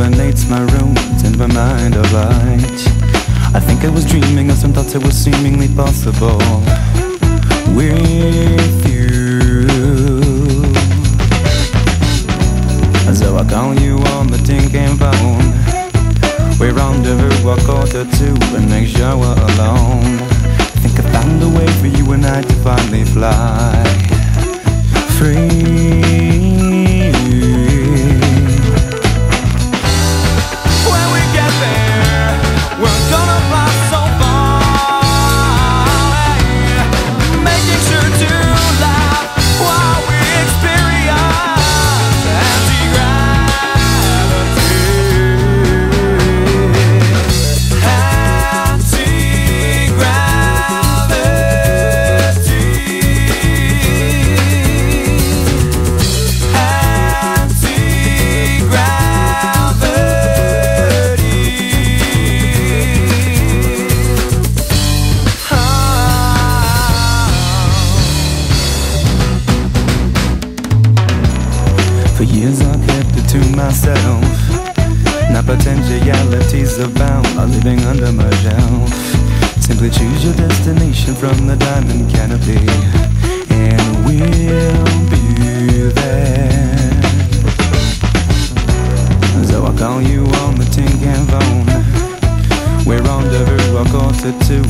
Illuminates my rooms and my mind of light. I think I was dreaming of some thoughts that were seemingly possible with you. So I call you on the tin can phone. We're rendezvous a quarter to and make sure we're alone. Think I found a way for you and I to finally fly free. Years I kept it to myself. Now potentialities abound are living under my shelf. Simply choose your destination from the diamond canopy, and we'll be there. So I call you on the tin can phone. We're on rendezvous a quarter to and